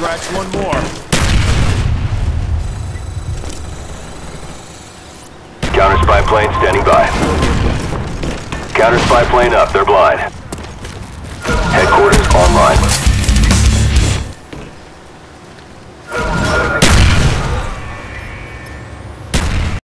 scratch one more. Counter spy plane standing by. Counter spy plane up, they're blind. Headquarters online.